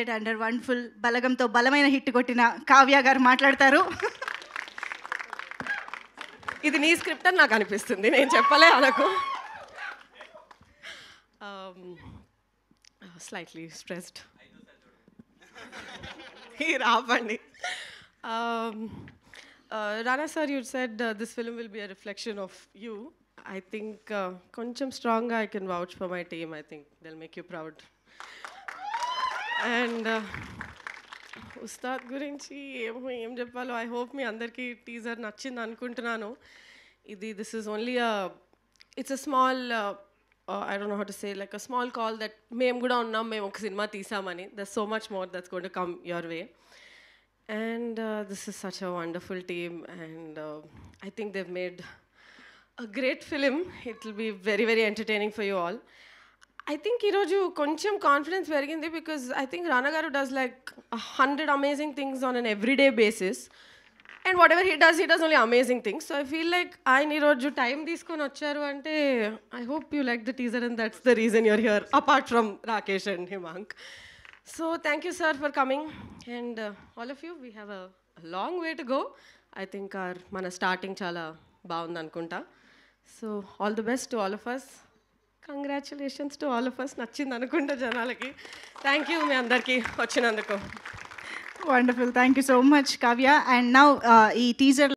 Under wonderful బలగంతో బలమైన hit కొట్టిన కావ్య గారు మాట్లాడతారు. ఇది నీ స్క్రిప్ట్ అని నాకు అనిపిస్తుంది. నేను చెప్పలే అనకు. Slightly stressed రాపండి. Rana sir you said this film will be a reflection of you I think కొంచెం స్ట్రాంగ్గా I can vouch for my team I think they'll make you proud and Ustaad గురించి ఏమో ఏం చెప్పాలో ఐ హోప్ మీ అందరికీ teaser నచ్చింది అనుకుంటున్నాను. ఇది this is only it's a small I don't know how to say like a small call that మేము కూడా ఉన్నాం మేము ఒక సినిమా తీసామని. Thus so much more that's gonna come your way and this is such a wonderful team and I think Dev made a great film it will be very very entertaining for you all I think ఈరోజు కొంచెం confidence పెరిగింది because I think Rana గారు does like hundred amazing things on an everyday basis and whatever he does he does only amazing things so I feel like ఆయన ఈరోజు time తీసుకొని వచ్చారు అంటే I hope you like the teaser and that's the reason you're here apart from Rakesh and Himank so thank you sir for coming and all of you we have a long way to go I think are మన starting చాలా బాగుంది అనుకుంటా so all the best to all of us congratulations to all of us నచ్చింది అనుకుంటా జనాలకి. Thank you మీ అందరికీ వచ్చినందుకు. Wonderful thank you so much Kavya and now ఈ టీజర్